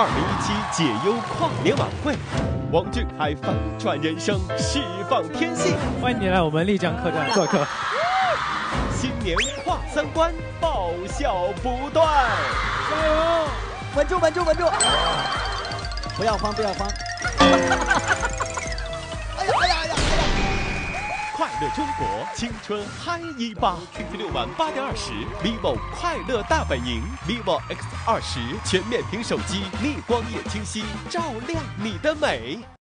二零一七解忧跨年晚会，王俊凯反转人生，释放天性。欢迎你来我们丽江客栈做客。新年跨三关，爆笑不断。加油！稳住，稳住，稳住！不要慌，不要慌。乐中国，青春嗨一把！QQ 六万八点二十，vivo 快乐大本营，vivo X 二十全面屏手机，逆光也清晰，照亮你的美。